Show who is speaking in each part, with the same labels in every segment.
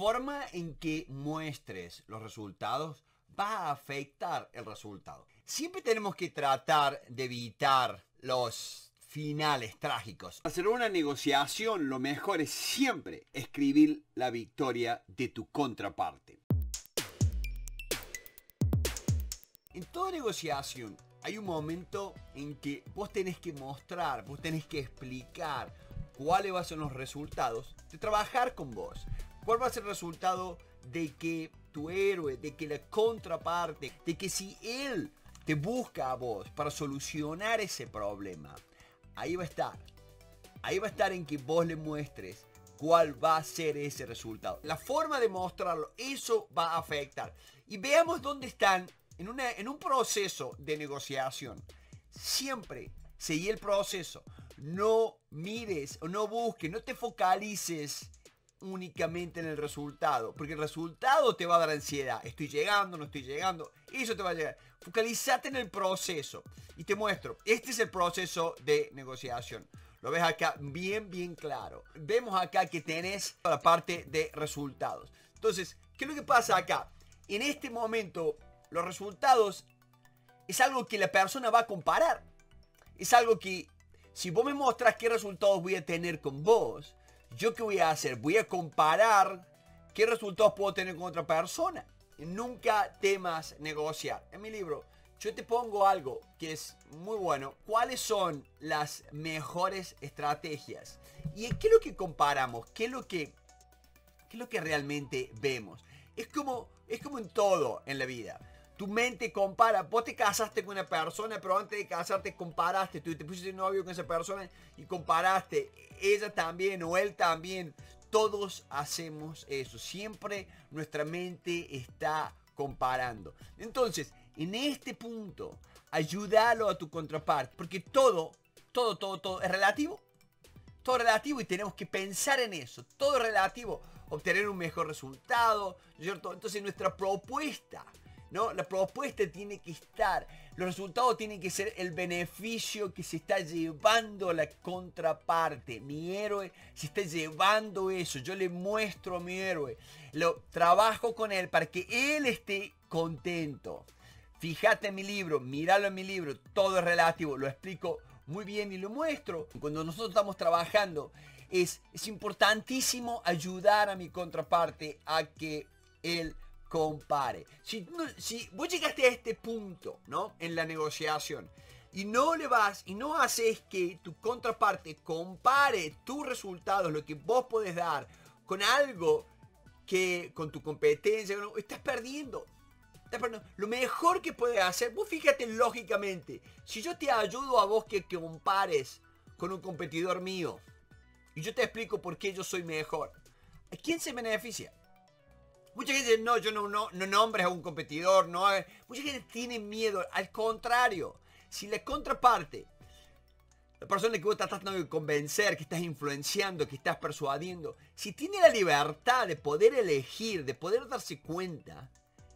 Speaker 1: forma en que muestres los resultados va a afectar el resultado. Siempre tenemos que tratar de evitar los finales trágicos. Hacer una negociación, lo mejor es siempre escribir la victoria de tu contraparte. En toda negociación hay un momento en que vos tenés que mostrar, vos tenés que explicar cuáles van a ser los resultados de trabajar con vos. ¿Cuál va a ser el resultado de que tu héroe, de que la contraparte, de que si él te busca a vos para solucionar ese problema, ahí va a estar. Ahí va a estar en que vos le muestres cuál va a ser ese resultado. La forma de mostrarlo, eso va a afectar. Y veamos dónde están en, un proceso de negociación. Siempre seguí el proceso. No mires o no busques, no te focalices únicamente en el resultado, porque el resultado te va a dar ansiedad. Estoy llegando, no estoy llegando, eso te va a llegar. Focalízate en el proceso y te muestro. Este es el proceso de negociación. Lo ves acá bien, bien claro. Vemos acá que tenés la parte de resultados. Entonces, ¿qué es lo que pasa acá? En este momento, los resultados es algo que la persona va a comparar. Es algo que, si vos me mostras qué resultados voy a tener con vos, ¿Yo qué voy a hacer? Voy a comparar qué resultados puedo tener con otra persona. Nunca temas negociar. En mi libro, yo te pongo algo que es muy bueno. ¿Cuáles son las mejores estrategias? ¿Y qué es lo que comparamos? ¿Qué es lo que, qué es lo que realmente vemos? Es como, es como en todo en la vida tu mente compara. Vos te casaste con una persona, pero antes de casarte comparaste. Tú te pusiste novio con esa persona y comparaste. Ella también o él también. Todos hacemos eso. Siempre nuestra mente está comparando. Entonces, en este punto, ayúdalo a tu contraparte. Porque todo, todo, todo, todo es relativo. Todo es relativo y tenemos que pensar en eso. Todo es relativo. Obtener un mejor resultado. ¿cierto? Entonces nuestra propuesta ¿no? La propuesta tiene que estar, los resultados tienen que ser el beneficio que se está llevando la contraparte. Mi héroe se está llevando eso, yo le muestro a mi héroe, lo trabajo con él para que él esté contento. Fíjate en mi libro, míralo en mi libro, todo es relativo, lo explico muy bien y lo muestro. Cuando nosotros estamos trabajando, es, es importantísimo ayudar a mi contraparte a que él compare. Si, vos llegaste a este punto, ¿no? En la negociación y no le vas y no haces que tu contraparte compare tus resultados, lo que vos podés dar, con algo que con tu competencia, estás perdiendo. Estás perdiendo. Lo mejor que puedes hacer, vos fíjate lógicamente, si yo te ayudo a vos que compares con un competidor mío y yo te explico por qué yo soy mejor, ¿a quién se beneficia? Mucha gente dice, no, yo no, no, no nombres a un competidor, no. Mucha gente tiene miedo. Al contrario, si la contraparte, la persona que vos estás tratando de convencer, que estás influenciando, que estás persuadiendo, si tiene la libertad de poder elegir, de poder darse cuenta,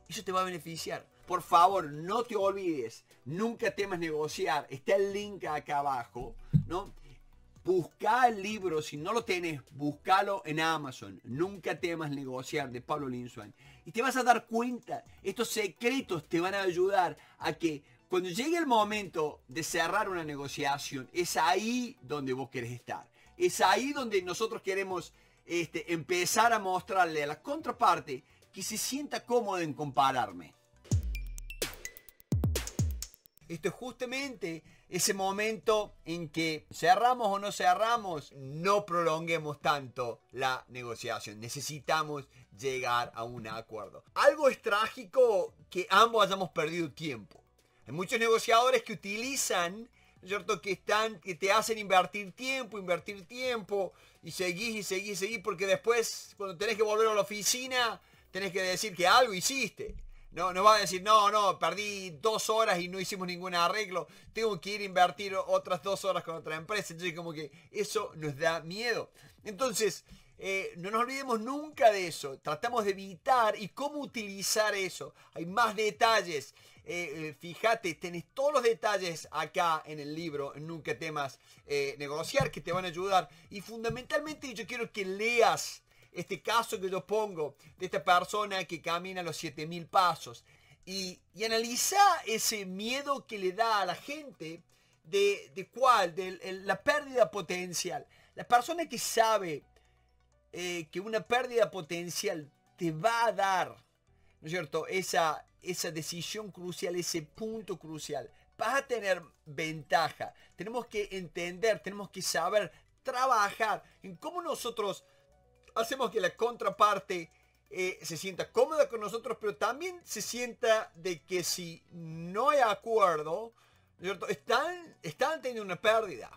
Speaker 1: eso te va a beneficiar. Por favor, no te olvides, nunca temas negociar. Está el link acá abajo, ¿no? Busca el libro, si no lo tienes, búscalo en Amazon. Nunca temas negociar de Pablo Linswan. Y te vas a dar cuenta, estos secretos te van a ayudar a que cuando llegue el momento de cerrar una negociación, es ahí donde vos querés estar. Es ahí donde nosotros queremos este, empezar a mostrarle a la contraparte que se sienta cómodo en compararme. Esto es justamente ese momento en que cerramos o no cerramos, no prolonguemos tanto la negociación. Necesitamos llegar a un acuerdo. Algo es trágico que ambos hayamos perdido tiempo. Hay muchos negociadores que utilizan, ¿cierto? Que, están, que te hacen invertir tiempo, invertir tiempo, y seguís y seguís y seguís, porque después, cuando tenés que volver a la oficina, tenés que decir que algo hiciste. No, no va a decir, no, no, perdí dos horas y no hicimos ningún arreglo. Tengo que ir a invertir otras dos horas con otra empresa. Entonces como que eso nos da miedo. Entonces, eh, no nos olvidemos nunca de eso. Tratamos de evitar y cómo utilizar eso. Hay más detalles. Eh, eh, fíjate, tenés todos los detalles acá en el libro, Nunca temas negociar, que te van a ayudar. Y fundamentalmente yo quiero que leas este caso que yo pongo de esta persona que camina los 7000 pasos y, y analiza ese miedo que le da a la gente de, de cuál, de la pérdida potencial. La persona que sabe eh, que una pérdida potencial te va a dar, ¿no es cierto? Esa, esa decisión crucial, ese punto crucial. Vas a tener ventaja. Tenemos que entender, tenemos que saber trabajar en cómo nosotros hacemos que la contraparte eh, se sienta cómoda con nosotros, pero también se sienta de que si no hay acuerdo, ¿cierto? Están, están teniendo una pérdida.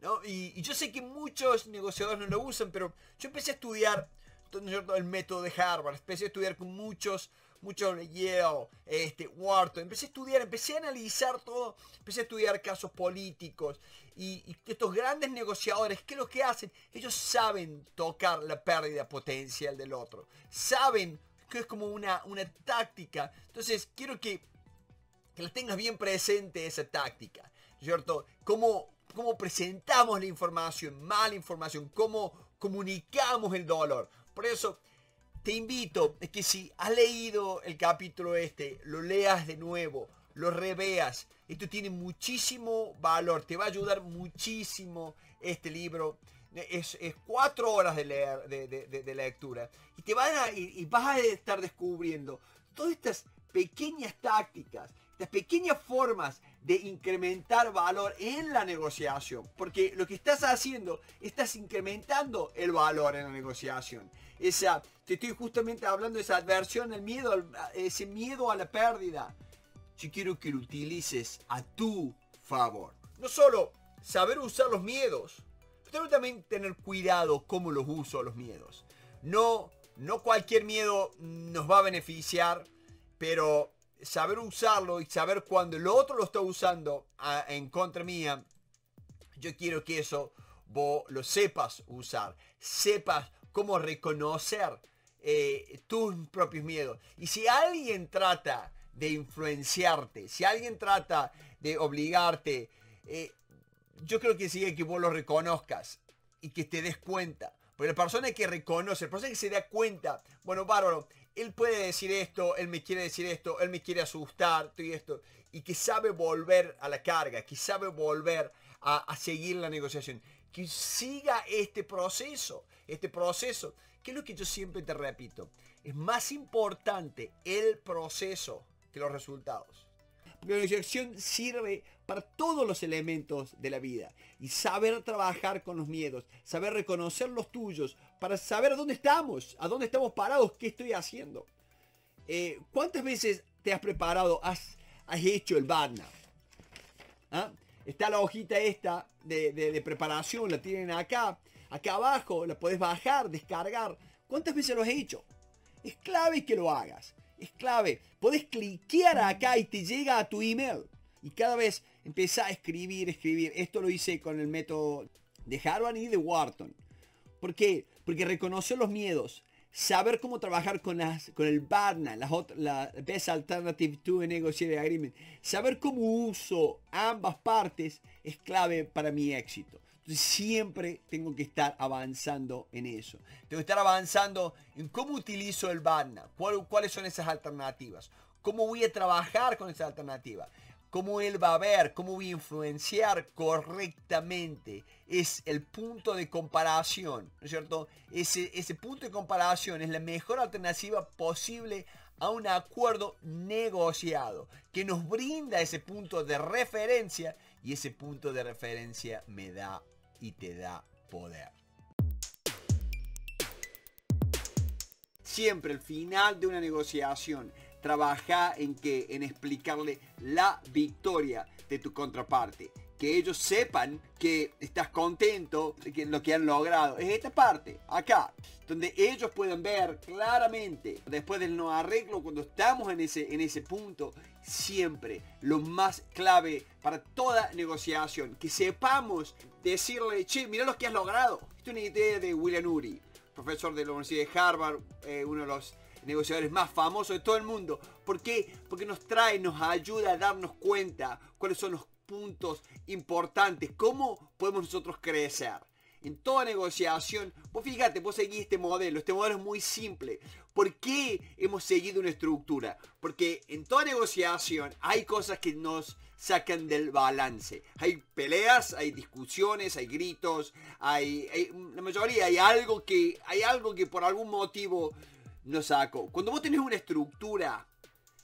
Speaker 1: ¿no? Y, yo sé que muchos negociadores no lo usan, pero yo empecé a estudiar ¿no el método de Harvard, empecé a estudiar con muchos mucho Yale, este, Wharton. Empecé a estudiar, empecé a analizar todo, empecé a estudiar casos políticos y, estos grandes negociadores, ¿qué es lo que hacen? Ellos saben tocar la pérdida potencial del otro, saben que es como una, una táctica. Entonces quiero que, que la tengas bien presente esa táctica, ¿cierto? Cómo, cómo presentamos la información, mala información, cómo comunicamos el dolor. Por eso te invito a que si has leído el capítulo este, lo leas de nuevo, lo reveas. Esto tiene muchísimo valor, te va a ayudar muchísimo este libro. Es, cuatro horas de, leer, de, lectura. Y, te van a, y vas a estar descubriendo todas estas pequeñas tácticas, estas pequeñas formas de incrementar valor en la negociación. Porque lo que estás haciendo, estás incrementando el valor en la negociación. Esa, te estoy justamente hablando de esa adversión, el miedo, ese miedo a la pérdida. Yo quiero que lo utilices a tu favor. No solo saber usar los miedos, pero también tener cuidado cómo los uso los miedos. No, no cualquier miedo nos va a beneficiar, pero saber usarlo y saber cuando el otro lo está usando en contra mía, yo quiero que eso vos lo sepas usar, sepas cómo reconocer eh, tus propios miedos. Y si alguien trata de influenciarte, si alguien trata de obligarte, eh, yo creo que sigue que vos lo reconozcas y que te des cuenta. Porque la persona que reconoce, la persona que se da cuenta, bueno, bárbaro, él puede decir esto, él me quiere decir esto, él me quiere asustar, todo esto, y que sabe volver a la carga, que sabe volver a, a seguir la negociación, que siga este proceso, este proceso, que es lo que yo siempre te repito, es más importante el proceso que los resultados. La negociación sirve para todos los elementos de la vida. Y saber trabajar con los miedos, saber reconocer los tuyos, para saber dónde estamos, a dónde estamos parados, qué estoy haciendo. Eh, ¿Cuántas veces te has preparado, has, hecho el Barna? ¿Ah? Está la hojita esta de, preparación, la tienen acá. Acá abajo la puedes bajar, descargar. ¿Cuántas veces lo has hecho? Es clave que lo hagas es clave. Puedes cliquear acá y te llega a tu email. Y cada vez empieza a escribir, escribir. Esto lo hice con el método de Harvard y de Wharton. ¿Por qué? Porque reconocer los miedos, saber cómo trabajar con, las, con el BARNA, la, la Best Alternative to a Negotiated Agreement, saber cómo uso ambas partes es clave para mi éxito. Siempre tengo que estar avanzando en eso. Tengo que estar avanzando en cómo utilizo el BANA, cuáles son esas alternativas, cómo voy a trabajar con esa alternativa, cómo él va a ver, cómo voy a influenciar correctamente. Es el punto de comparación, ¿no es cierto? Ese, ese punto de comparación es la mejor alternativa posible a un acuerdo negociado que nos brinda ese punto de referencia y ese punto de referencia me da y te da poder. Siempre el final de una negociación trabaja en que en explicarle la victoria de tu contraparte que ellos sepan que estás contento de lo que han logrado. Es esta parte, acá, donde ellos pueden ver claramente, después del no arreglo, cuando estamos en ese, en ese punto, siempre lo más clave para toda negociación, que sepamos decirle, che, mira lo que has logrado. Esta es una idea de William Uri, profesor de la Universidad de Harvard, eh, uno de los negociadores más famosos de todo el mundo. ¿Por qué? Porque nos trae, nos ayuda a darnos cuenta cuáles son los puntos importantes, cómo podemos nosotros crecer. en toda negociación, vos fíjate, vos seguís este modelo, este modelo es muy simple. ¿Por qué hemos seguido una estructura? Porque en toda negociación hay cosas que nos sacan del balance. Hay peleas, hay discusiones, hay gritos, hay, la mayoría hay algo que hay algo que por algún motivo nos sacó. Cuando vos tenés una estructura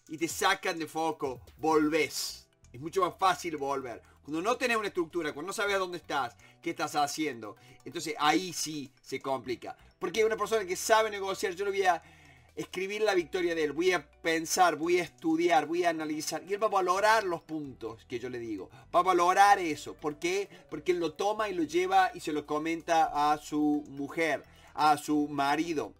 Speaker 1: y te sacan de foco, volvés. Es mucho más fácil volver. Cuando no tenés una estructura, cuando no sabes dónde estás, qué estás haciendo, entonces ahí sí se complica. Porque una persona que sabe negociar, yo lo voy a escribir la victoria de él, voy a pensar, voy a estudiar, voy a analizar. Y él va a valorar los puntos que yo le digo. Va a valorar eso. ¿Por qué? Porque él lo toma y lo lleva y se lo comenta a su mujer, a su marido,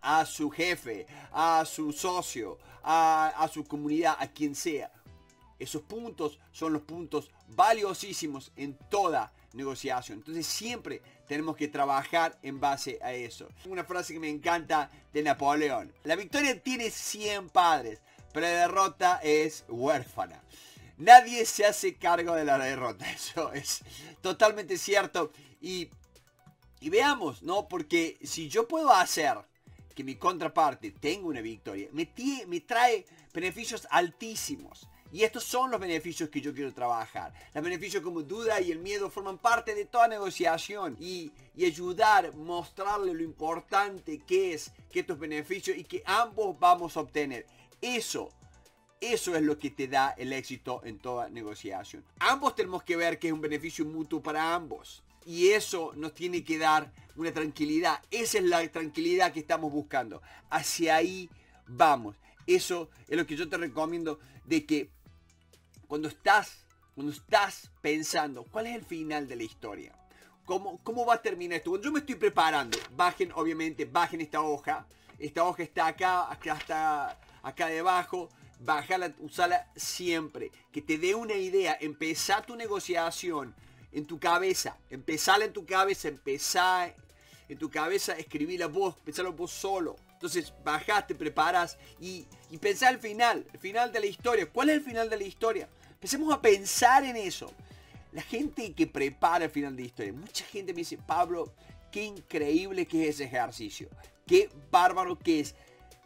Speaker 1: a su jefe, a su socio, a, a su comunidad, a quien sea. Esos puntos son los puntos valiosísimos en toda negociación. Entonces siempre tenemos que trabajar en base a eso. Una frase que me encanta de Napoleón. La victoria tiene 100 padres, pero la derrota es huérfana. Nadie se hace cargo de la derrota. Eso es totalmente cierto. Y, veamos, ¿no? Porque si yo puedo hacer que mi contraparte tenga una victoria, me trae beneficios altísimos. Y estos son los beneficios que yo quiero trabajar. Los beneficios como duda y el miedo forman parte de toda negociación. Y, ayudar, mostrarle lo importante que es que estos beneficios y que ambos vamos a obtener. Eso eso es lo que te da el éxito en toda negociación. Ambos tenemos que ver que es un beneficio mutuo para ambos. Y eso nos tiene que dar una tranquilidad. Esa es la tranquilidad que estamos buscando. Hacia ahí vamos. Eso es lo que yo te recomiendo de que cuando estás, cuando estás pensando, ¿cuál es el final de la historia? ¿Cómo, ¿Cómo va a terminar esto? Cuando yo me estoy preparando, bajen, obviamente, bajen esta hoja. Esta hoja está acá, acá está, acá debajo. Bájala, usala siempre. Que te dé una idea. Empezá tu negociación en tu cabeza. Empezala en tu cabeza. Empezá en tu cabeza. Escribí la voz. Pensalo vos solo. Entonces bajás, te preparas y, y pensá el final. El final de la historia. ¿Cuál es el final de la historia? Empecemos a pensar en eso. La gente que prepara el final de historia, mucha gente me dice, Pablo, qué increíble que es ese ejercicio. Qué bárbaro que es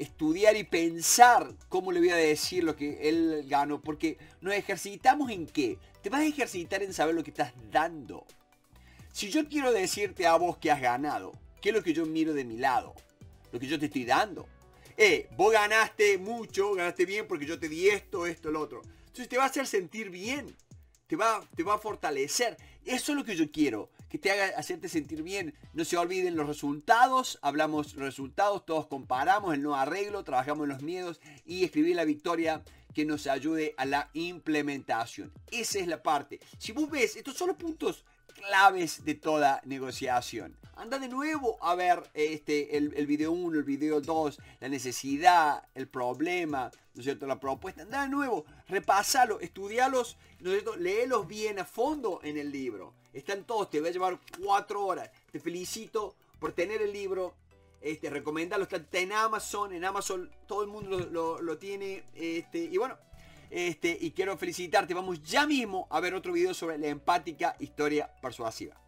Speaker 1: estudiar y pensar cómo le voy a decir lo que él ganó. Porque nos ejercitamos en qué? Te vas a ejercitar en saber lo que estás dando. Si yo quiero decirte a vos que has ganado, ¿qué es lo que yo miro de mi lado? Lo que yo te estoy dando. Eh, vos ganaste mucho, ganaste bien porque yo te di esto, esto, lo otro. Entonces te va a hacer sentir bien. Te va, te va a fortalecer. Eso es lo que yo quiero. Que te haga hacerte sentir bien. No se olviden los resultados. Hablamos resultados. Todos comparamos el no arreglo. Trabajamos los miedos. Y escribir la victoria que nos ayude a la implementación. Esa es la parte. Si vos ves, estos son los puntos claves de toda negociación. Anda de nuevo a ver este, el, el video 1, el video 2, la necesidad, el problema, ¿no es cierto? La propuesta. Anda de nuevo, repásalo, estudialos, ¿no es cierto? Léelos bien a fondo en el libro. Están todos, te va a llevar cuatro horas. Te felicito por tener el libro. Este, recomendalo, está en Amazon, en Amazon todo el mundo lo, lo, lo tiene. Este, y bueno, este, y quiero felicitarte. Vamos ya mismo a ver otro video sobre la empática historia persuasiva.